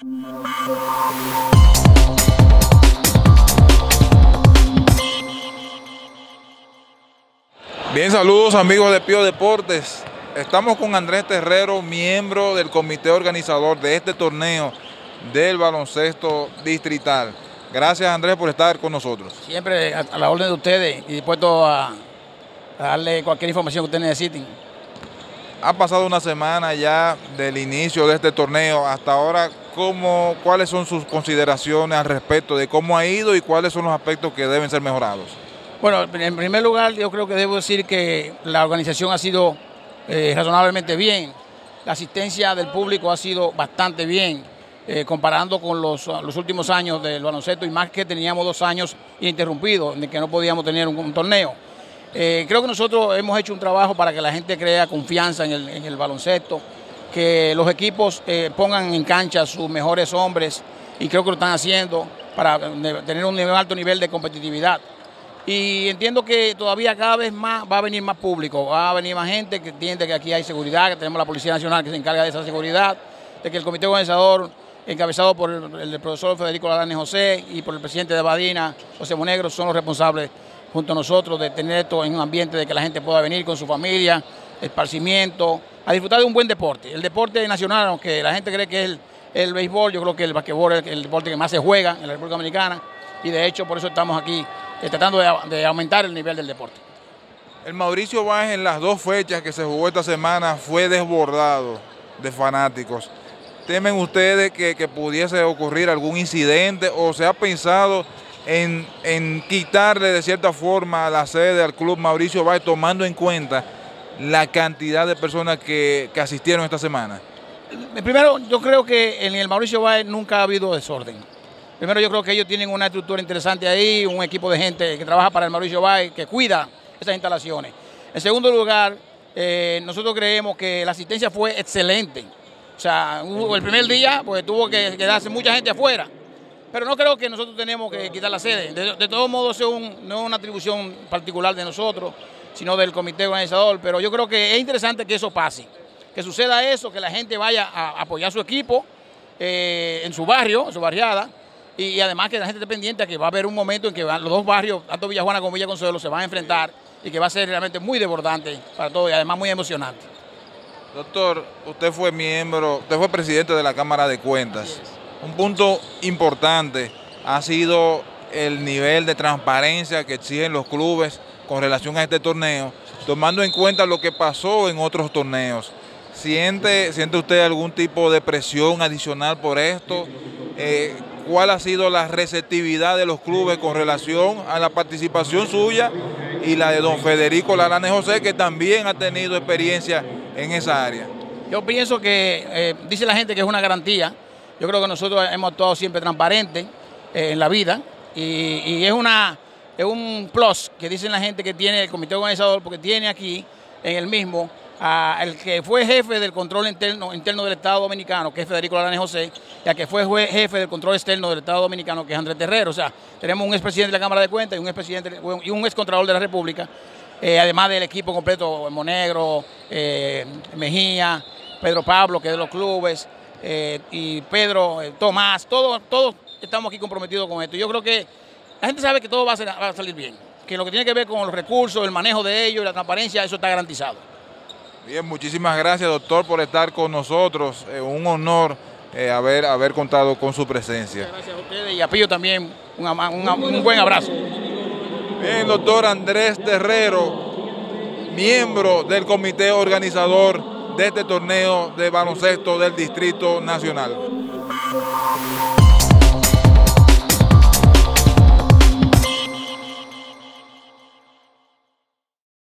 Bien, saludos amigos de Pío Deportes. Estamos con Andrés Terrero, miembro del comité organizador de este torneo del baloncesto distrital. Gracias Andrés por estar con nosotros. Siempre a, la orden de ustedes y dispuesto a, darle cualquier información que ustedes necesiten. Ha pasado una semana ya del inicio de este torneo. Hasta ahora, ¿cómo, ¿cuáles son sus consideraciones al respecto de cómo ha ido y cuáles son los aspectos que deben ser mejorados? Bueno, en primer lugar, yo creo que debo decir que la organización ha sido eh, razonablemente bien. La asistencia del público ha sido bastante bien, eh, comparando con los, últimos años del baloncesto y más que teníamos dos años ininterrumpidos en que no podíamos tener un, torneo. Eh, creo que nosotros hemos hecho un trabajo para que la gente crea confianza en el, el baloncesto, que los equipos pongan en cancha sus mejores hombres y creo que lo están haciendo para tener un alto nivel de competitividad. Y entiendo que todavía cada vez más va a venir más público, va a venir más gente que entiende que aquí hay seguridad, que tenemos la Policía Nacional que se encarga de esa seguridad, de que el comité organizador, encabezado por el, profesor Federico Larane José y por el presidente de Badina, José Monegro, son los responsables junto a nosotros de tener esto en un ambiente de que la gente pueda venir con su familia, esparcimiento, a disfrutar de un buen deporte. El deporte nacional, aunque la gente cree que es el, béisbol, yo creo que el basquetbol es el deporte que más se juega en la República Dominicana y de hecho por eso estamos aquí eh, tratando de, aumentar el nivel del deporte. El Mauricio Báez en las dos fechas que se jugó esta semana fue desbordado de fanáticos. ¿Temen ustedes que, pudiese ocurrir algún incidente o se ha pensado en, quitarle de cierta forma la sede al club Mauricio Báez tomando en cuenta la cantidad de personas que, que asistieron esta semana? Primero, yo creo que en el Mauricio Báez nunca ha habido desorden. Primero yo creo que ellos tienen una estructura interesante ahí, un equipo de gente que trabaja para el Mauricio Bay, que cuida esas instalaciones. En segundo lugar, eh, nosotros creemos que la asistencia fue excelente. O sea, el primer día pues tuvo que quedarse mucha gente afuera. Pero no creo que nosotros tenemos que quitar la sede. De, todos modos, no es una atribución particular de nosotros, sino del comité organizador. Pero yo creo que es interesante que eso pase. Que suceda eso, que la gente vaya a apoyar a su equipo eh, en su barrio, en su barriada, y, además que la gente esté pendiente a que va a haber un momento en que los dos barrios, tanto Villajuana como Villa Consuelo, se van a enfrentar y que va a ser realmente muy desbordante para todos y además muy emocionante. Doctor, usted fue miembro, usted fue presidente de la Cámara de Cuentas. Un punto importante ha sido el nivel de transparencia que exigen los clubes con relación a este torneo, tomando en cuenta lo que pasó en otros torneos. ¿Siente, siente usted algún tipo de presión adicional por esto? Eh, cuál ha sido la receptividad de los clubes con relación a la participación suya y la de don Federico Larane José, que también ha tenido experiencia en esa área. Yo pienso que, eh, dice la gente que es una garantía, yo creo que nosotros hemos actuado siempre transparente eh, en la vida y, es, una, es un plus que dicen la gente que tiene el comité organizador, porque tiene aquí en el mismo el que fue jefe del control interno, interno del Estado Dominicano, que es Federico Larane José, y al que fue jefe del control externo del Estado Dominicano, que es Andrés Terrero. O sea, tenemos un expresidente de la Cámara de Cuentas y un expresidente y un excontralor de la República, eh, además del equipo completo, Monegro, eh, Mejía, Pedro Pablo, que es de los clubes, eh, y Pedro, Tomás, todos, todos estamos aquí comprometidos con esto. Yo creo que la gente sabe que todo va a, salir bien, que lo que tiene que ver con los recursos, el manejo de ellos la transparencia, eso está garantizado. Bien, muchísimas gracias doctor por estar con nosotros. un honor eh, haber, haber contado con su presencia. Muchas gracias a ustedes y a Pío también un, un buen abrazo. Bien, doctor Andrés Terrero, miembro del comité organizador de este torneo de baloncesto del Distrito Nacional.